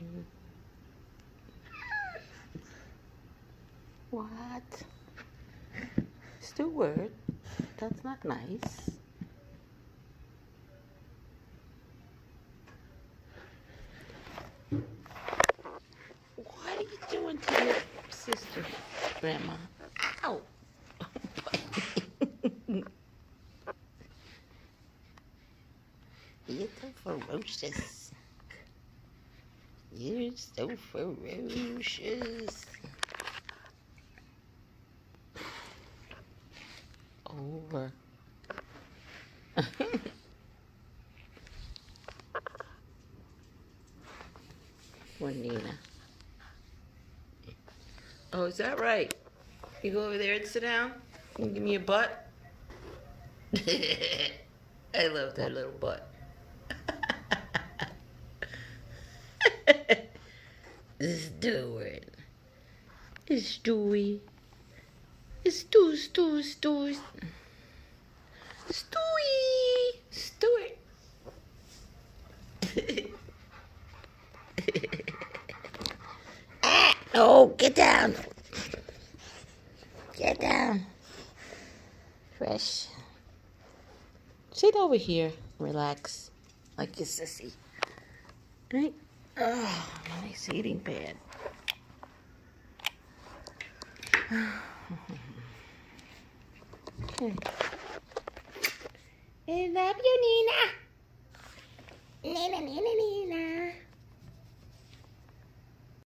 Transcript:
What? Stuart, that's not nice. What are you doing to your sister, Grandma? Ow! You're too ferocious. You're so ferocious. Over. Juanina. Oh, is that right? You go over there and sit down? and give me a butt? I love that little butt. Stuart. It's Stewie. It's Stew, Stew, Stew. Stewie. Stuart. ah, oh, get down. Get down. Fresh. Sit over here. Relax. Like your sissy. Right? Oh, nice eating pad. I love you, Neena. Neena, Neena, Neena.